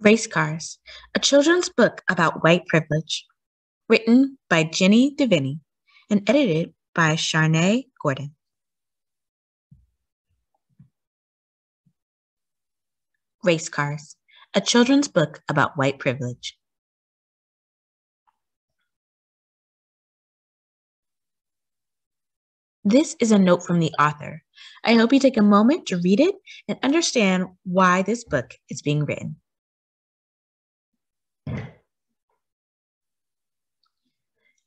Race Cars, a children's book about white privilege, written by Jenny Devenny and edited by Charnaie Gordon. Race Cars, a children's book about white privilege. This is a note from the author. I hope you take a moment to read it and understand why this book is being written.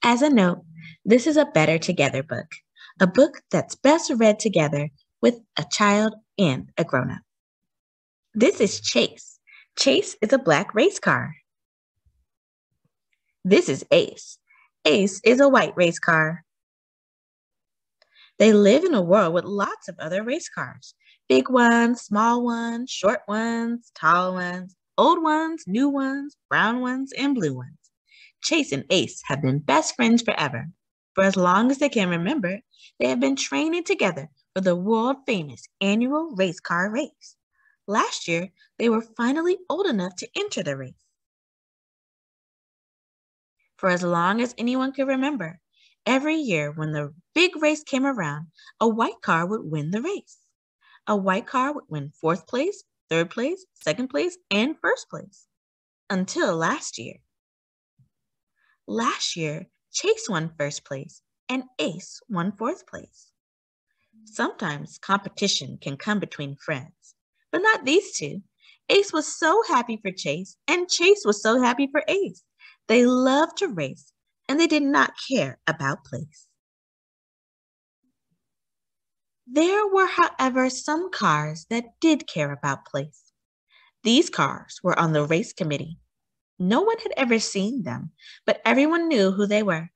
As a note, this is a Better Together book, a book that's best read together with a child and a grown up. This is Chase. Chase is a black race car. This is Ace. Ace is a white race car. They live in a world with lots of other race cars big ones, small ones, short ones, tall ones, old ones, new ones, brown ones, and blue ones. Chase and Ace have been best friends forever. For as long as they can remember, they have been training together for the world famous annual race car race. Last year, they were finally old enough to enter the race. For as long as anyone could remember, every year when the big race came around, a white car would win the race. A white car would win fourth place, third place, second place, and first place. Until last year. Last year, Chase won first place and Ace won fourth place. Sometimes competition can come between friends, but not these two. Ace was so happy for Chase, and Chase was so happy for Ace. They loved to race, and they did not care about place. There were, however, some cars that did care about place. These cars were on the race committee no one had ever seen them, but everyone knew who they were.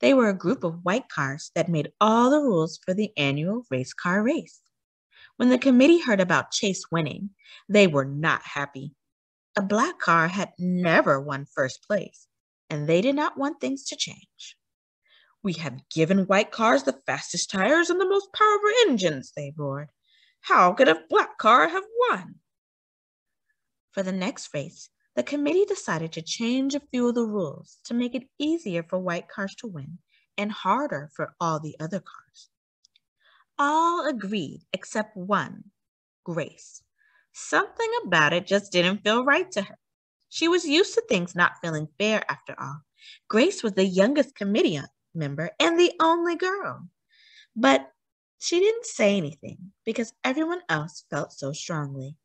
They were a group of white cars that made all the rules for the annual race car race. When the committee heard about Chase winning, they were not happy. A black car had never won first place, and they did not want things to change. We have given white cars the fastest tires and the most powerful engines, they roared. How could a black car have won? For the next race, the committee decided to change a few of the rules to make it easier for white cars to win and harder for all the other cars. All agreed except one, Grace. Something about it just didn't feel right to her. She was used to things not feeling fair after all. Grace was the youngest committee member and the only girl. But she didn't say anything because everyone else felt so strongly.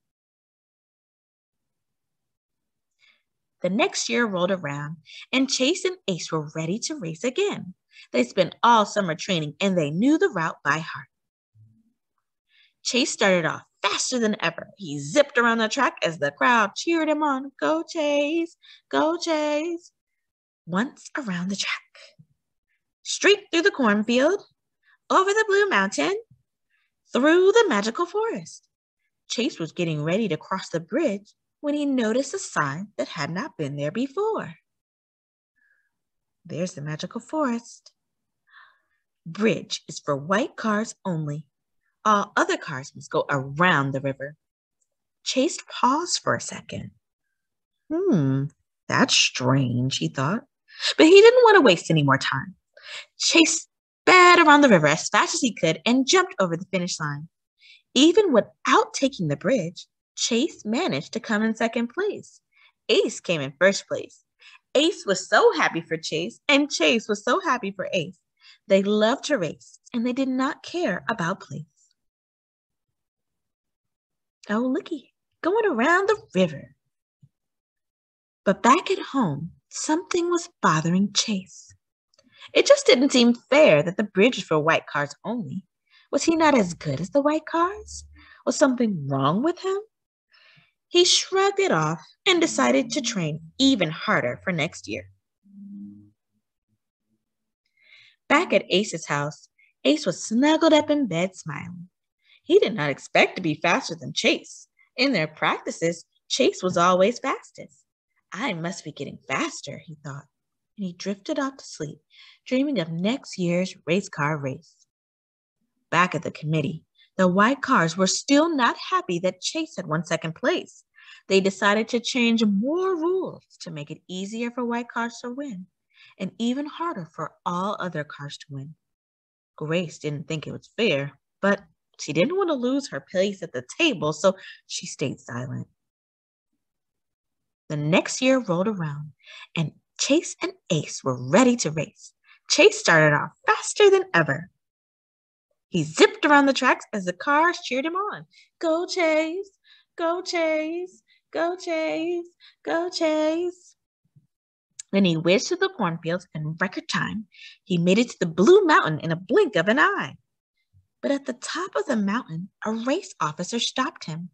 The next year rolled around, and Chase and Ace were ready to race again. They spent all summer training and they knew the route by heart. Chase started off faster than ever. He zipped around the track as the crowd cheered him on. Go, Chase! Go, Chase! Once around the track, straight through the cornfield, over the blue mountain, through the magical forest. Chase was getting ready to cross the bridge when he noticed a sign that had not been there before. There's the magical forest. Bridge is for white cars only. All other cars must go around the river. Chase paused for a second. Hmm, that's strange, he thought. But he didn't want to waste any more time. Chase sped around the river as fast as he could and jumped over the finish line. Even without taking the bridge, Chase managed to come in second place. Ace came in first place. Ace was so happy for Chase, and Chase was so happy for Ace. They loved to race, and they did not care about place. Oh, looky, going around the river. But back at home, something was bothering Chase. It just didn't seem fair that the bridge was for white cars only. Was he not as good as the white cars? Was something wrong with him? He shrugged it off and decided to train even harder for next year. Back at Ace's house, Ace was snuggled up in bed smiling. He did not expect to be faster than Chase. In their practices, Chase was always fastest. I must be getting faster, he thought, and he drifted off to sleep, dreaming of next year's race car race. Back at the committee, the white cars were still not happy that Chase had won second place. they decided to change more rules to make it easier for white cars to win and even harder for all other cars to win. Grace didn't think it was fair, but she didn't want to lose her place at the table, so she stayed silent. The next year rolled around, and Chase and Ace were ready to race. Chase started off faster than ever. He zipped around the tracks as the cars cheered him on. Go, Chase! Go, Chase! Go, Chase! Go, Chase! Then he whizzed through the cornfields in record time. He made it to the Blue Mountain in a blink of an eye. But at the top of the mountain, a race officer stopped him.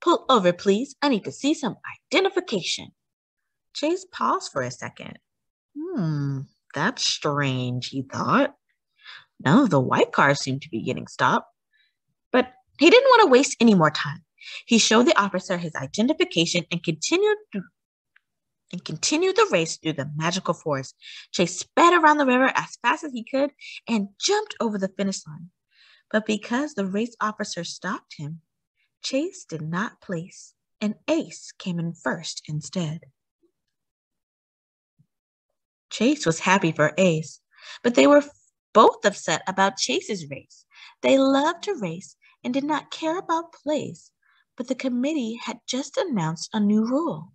Pull over, please. I need to see some identification. Chase paused for a second. Hmm, that's strange, he thought. None of the white cars seemed to be getting stopped. But he didn't want to waste any more time. He showed the officer his identification and continued to, and continued the race through the magical forest. Chase sped around the river as fast as he could and jumped over the finish line. But because the race officer stopped him, Chase did not place, and Ace came in first instead. Chase was happy for Ace, but they were both upset about Chase's race. They loved to race and did not care about place, but the committee had just announced a new rule.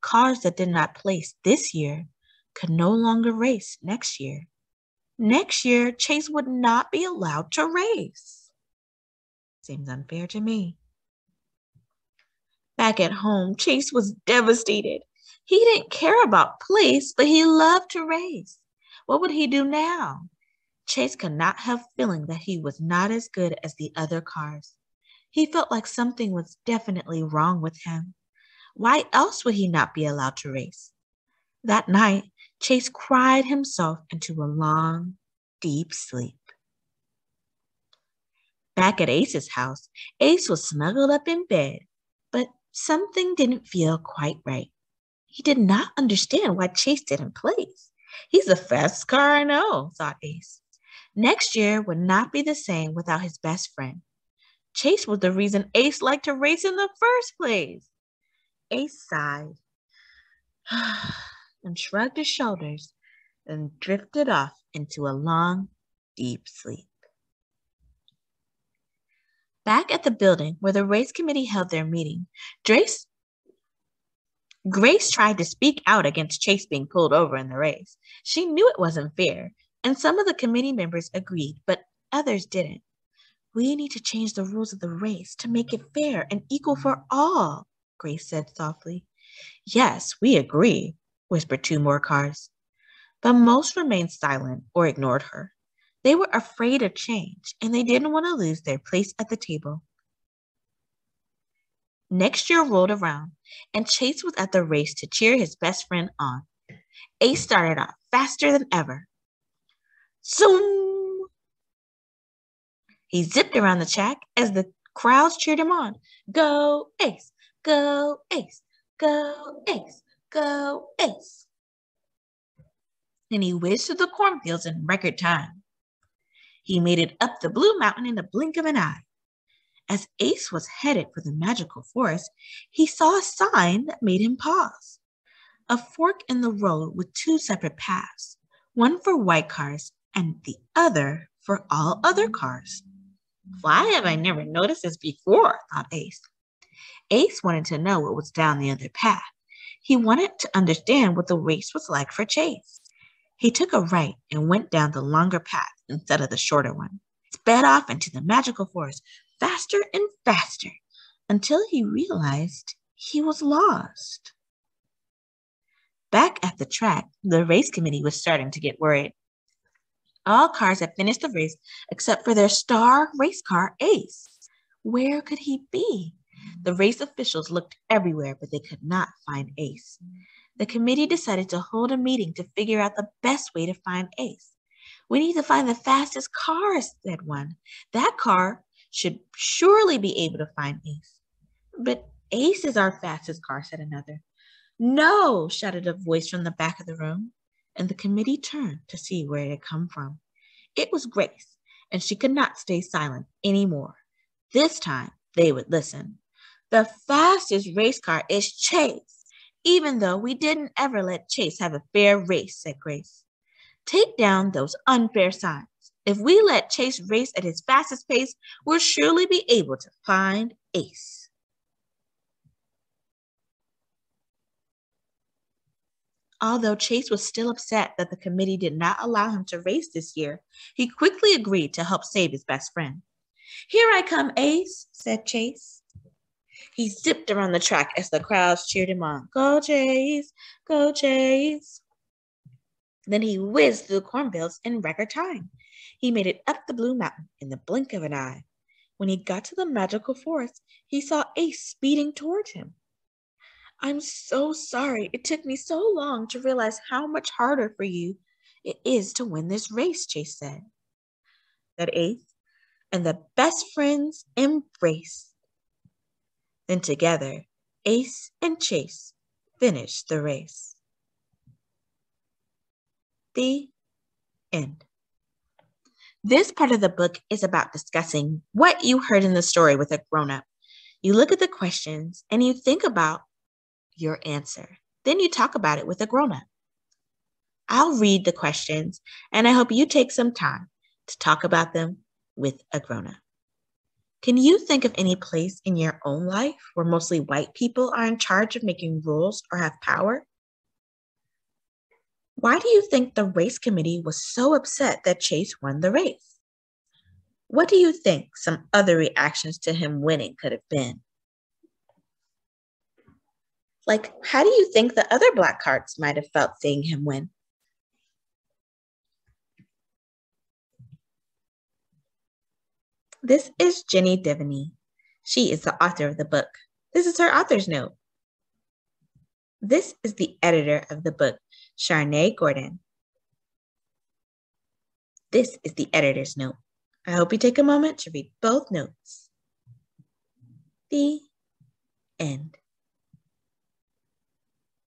Cars that did not place this year could no longer race next year. Next year, Chase would not be allowed to race. Seems unfair to me. Back at home, Chase was devastated. He didn't care about place, but he loved to race. What would he do now? Chase could not help feeling that he was not as good as the other cars. He felt like something was definitely wrong with him. Why else would he not be allowed to race? That night, Chase cried himself into a long, deep sleep. Back at Ace's house, Ace was snuggled up in bed, but something didn't feel quite right. He did not understand why Chase didn't place. He's the fastest car I know, thought Ace. Next year would not be the same without his best friend. Chase was the reason Ace liked to race in the first place. Ace sighed and shrugged his shoulders and drifted off into a long, deep sleep. Back at the building where the race committee held their meeting, Drace Grace tried to speak out against Chase being pulled over in the race. She knew it wasn't fair, and some of the committee members agreed, but others didn't. We need to change the rules of the race to make it fair and equal for all, Grace said softly. Yes, we agree, whispered two more cars. But most remained silent or ignored her. They were afraid of change, and they didn't want to lose their place at the table. Next year rolled around, and Chase was at the race to cheer his best friend on. Ace started off faster than ever. Zoom! He zipped around the track as the crowds cheered him on. Go, Ace! Go, Ace! Go, Ace! Go, Ace! And he whizzed through the cornfields in record time. He made it up the Blue Mountain in the blink of an eye. As Ace was headed for the magical forest, he saw a sign that made him pause. A fork in the road with two separate paths, one for white cars and the other for all other cars. Why have I never noticed this before? thought Ace. Ace wanted to know what was down the other path. He wanted to understand what the race was like for Chase. He took a right and went down the longer path instead of the shorter one, sped off into the magical forest faster and faster until he realized he was lost. Back at the track, the race committee was starting to get worried. All cars had finished the race except for their star race car, Ace. Where could he be? The race officials looked everywhere, but they could not find Ace. The committee decided to hold a meeting to figure out the best way to find Ace. We need to find the fastest car, said one. That car should surely be able to find Ace. But Ace is our fastest car, said another. No, shouted a voice from the back of the room, and the committee turned to see where it had come from. It was Grace, and she could not stay silent any more. This time they would listen. The fastest race car is Chase, even though we didn't ever let Chase have a fair race, said Grace. Take down those unfair signs. If we let Chase race at his fastest pace, we'll surely be able to find Ace. Although Chase was still upset that the committee did not allow him to race this year, he quickly agreed to help save his best friend. Here I come, Ace, said Chase. He zipped around the track as the crowds cheered him on. Go, Chase! Go, Chase! Then he whizzed through the cornfields in record time. He made it up the Blue Mountain in the blink of an eye. When he got to the magical forest, he saw Ace speeding towards him. I'm so sorry. It took me so long to realize how much harder for you it is to win this race, Chase said. That Ace and the best friends embraced. Then together, Ace and Chase finished the race. The end. This part of the book is about discussing what you heard in the story with a grown up. You look at the questions and you think about your answer. Then you talk about it with a grown up. I'll read the questions and I hope you take some time to talk about them with a grown up. Can you think of any place in your own life where mostly white people are in charge of making rules or have power? Why do you think the race committee was so upset that Chase won the race? What do you think some other reactions to him winning could have been? Like, how do you think the other black hearts might have felt seeing him win? This is Jenny Devenny. She is the author of the book. This is her author's note. This is the editor of the book, Charnaie Gordon. This is the editor's note. I hope you take a moment to read both notes. The end.